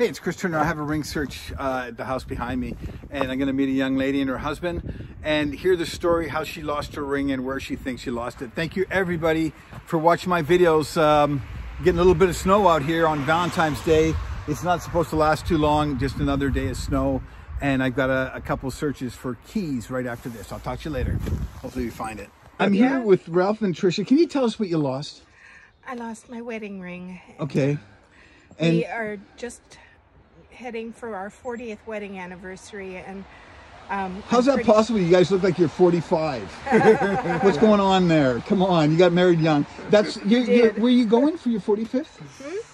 Hey, it's Chris Turner. I have a ring search uh, at the house behind me, and I'm going to meet a young lady and her husband and hear the story how she lost her ring and where she thinks she lost it. Thank you, everybody, for watching my videos. Um, getting a little bit of snow out here on Valentine's Day. It's not supposed to last too long, just another day of snow. And I've got a, a couple searches for keys right after this. I'll talk to you later. Hopefully, you find it. I'm Yeah. here with Ralph and Tricia. Can you tell us what you lost? I lost my wedding ring. Okay. we are just heading for our 40th wedding anniversary, and um, how's that pretty- possible? You guys look like you're 45. What's going on there? Come on, you got married young. That's you. you Did. were you going for your 45th?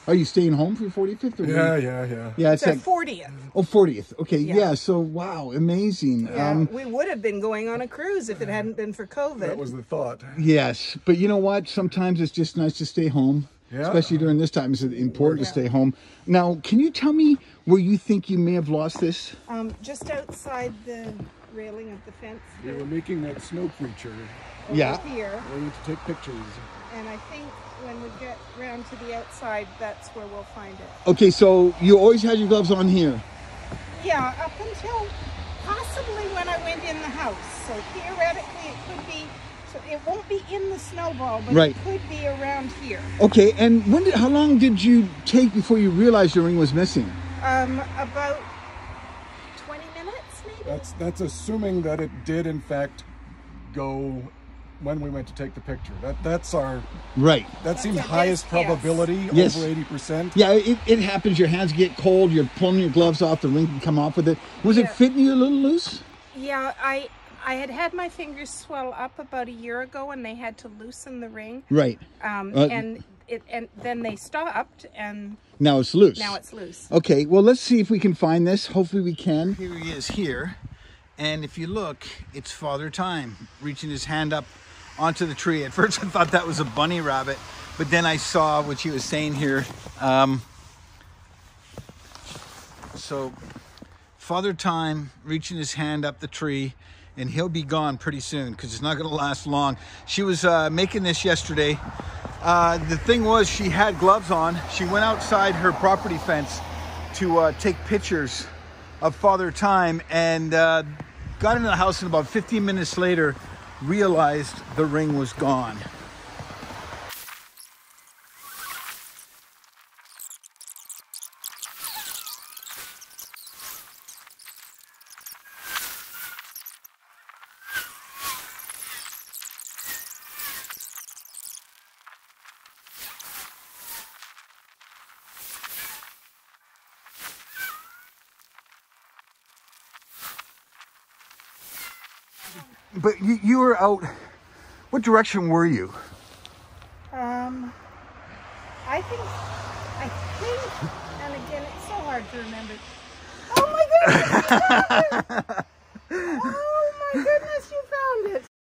Are you staying home for your 45th? Or Yeah, you- yeah, yeah. Yeah, it's It's our like 40th. oh 40th. Okay, yeah. Yeah. So wow, amazing. Yeah, Um, we would have been going on a cruise if it hadn't been for COVID. That was the thought. Yes, but you know what? Sometimes it's just nice to stay home. Yeah. Especially during this time, it's important to stay home. Now, can you tell me where you think you may have lost this? um, just outside the railing of the fence We were making that snow creature. over Yeah. here, We need to take pictures. and I think when we get round to the outside, that's where we'll find it. Okay, so you always had your gloves on here. Yeah, up until possibly when I went in the house. So theoretically, it could be. So it won't be in the snowball, but Right. it could be around here. Okay, and when did? How long did you take before you realized your ring was missing? Um, about 20 minutes, maybe. That's that's assuming that it did in fact go when we went to take the picture. That that's our Right. that seems highest guess. probability Yes. over eighty percent. Yeah, it, it happens. Your hands get cold. You're pulling your gloves off. The ring can come off with it. Was it fitting you a little loose? Yeah, I I had had my fingers swell up about a year ago, and they had to loosen the ring. Right. Um, Uh, and it and then they stopped, and Now it's loose. now it's loose. Okay, well, let's see if we can find this. Hopefully, we can. Here he is here. And if you look, it's Father Time reaching his hand up onto the tree. At first, I thought that was a bunny rabbit, but then I saw what he was saying here. Um, so, Father Time reaching his hand up the tree, and he'll be gone pretty soon because it's not going to last long. She was uh, making this yesterday. Uh, the thing was, she had gloves on. She went outside her property fence to uh, take pictures of Father Time and uh, got into the house, and about 15 minutes later, realized the ring was gone. But you, you were out. What direction were you? Um, I think, I think, and again, it's so hard to remember. Oh my goodness! oh my goodness, you found it!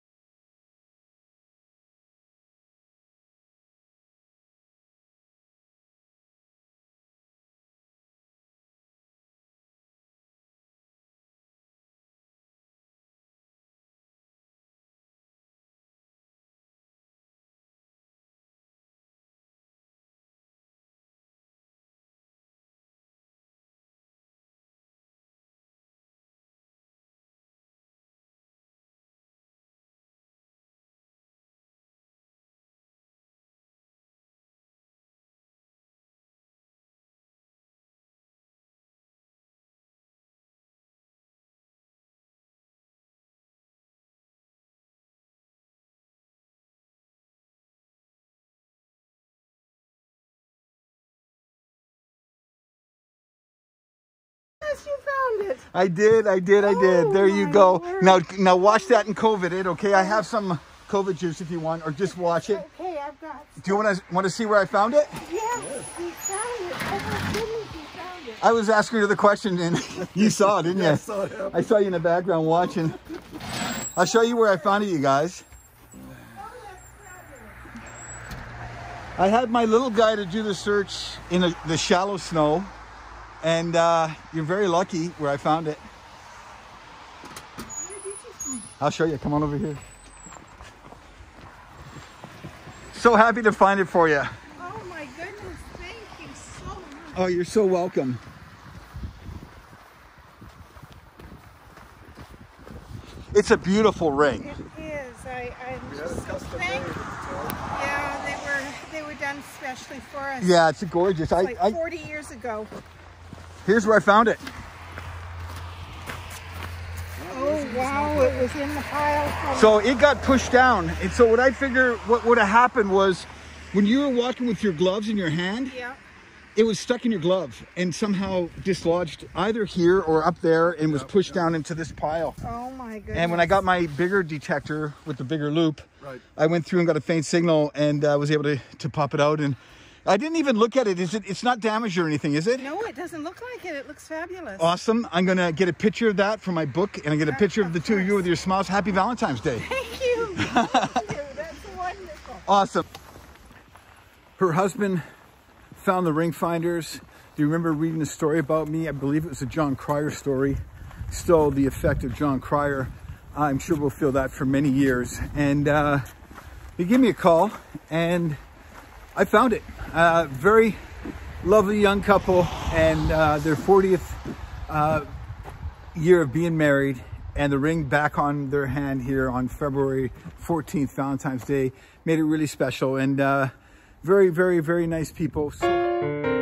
Yes, you found it. I did, I did, I did. Oh, there you go. Oh, word. Now, now watch that and COVID it, okay? I have some COVID juice if you want, or just watch it. Okay, I've got. Do you want to want to see where I found it? Yes, you found it. Oh goodness, you found it. I was asking her the question, and you saw it, didn't you? I saw it happen. I saw you in the background watching. I'll show you where I found it, you guys. I had my little guy to do the search in the the shallow snow, and uh, you're very lucky where I found it. I'll show you. Come on over here. So happy to find it for you. Oh my goodness. Thank you so much. Oh, you're so welcome. It's a beautiful ring. It is. I, am just so thankful. Yeah, they were they were done specially for us. Yeah, it's gorgeous. It's I, like I, 40 years ago here's where I found it. Oh wow, it was in the pile. So it got pushed down, and so what I figure what would have happened was, when you were walking with your gloves in your hand, yeah. it was stuck in your glove and somehow dislodged either here or up there and was pushed down into this pile. Oh my goodness. And when I got my bigger detector with the bigger loop, Right. I went through and got a faint signal and uh, was able to, to pop it out. And I didn't even look at it. Is it? It's not damaged or anything, is it? No, it doesn't look like it. It looks fabulous. Awesome. I'm gonna get a picture of that for my book, and I get a picture of the two of you with your smiles. Happy Valentine's Day. Thank you. Thank you. That's wonderful. Awesome. Her husband found the ring finders. Do you remember reading a story about me? I believe it was a John Cryer story. Still the effect of John Cryer. I'm sure we'll feel that for many years. And uh, he gave me a call and I found it. Uh, very lovely young couple and uh, their 40th uh, year of being married and the ring back on their hand here on February 14th, Valentine's Day, made it really special and uh, very, very, very nice people. So-